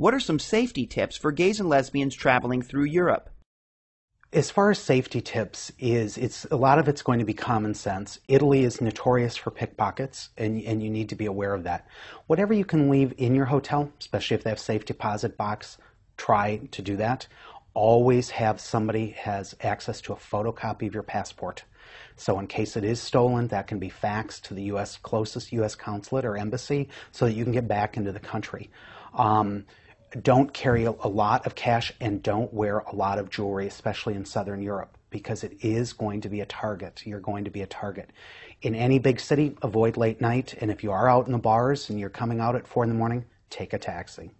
What are some safety tips for gays and lesbians traveling through Europe? As far as safety tips is it's a lot of it's going to be common sense. Italy is notorious for pickpockets and, and you need to be aware of that. Whatever you can leave in your hotel, especially if they have safe deposit box, try to do that. Always have somebody has access to a photocopy of your passport. So in case it is stolen, that can be faxed to the U.S. closest U.S. consulate or embassy so that you can get back into the country. Um, don't carry a lot of cash and don't wear a lot of jewelry, especially in Southern Europe, because it is going to be a target. You're going to be a target. In any big city, avoid late night, and if you are out in the bars and you're coming out at 4 in the morning, take a taxi.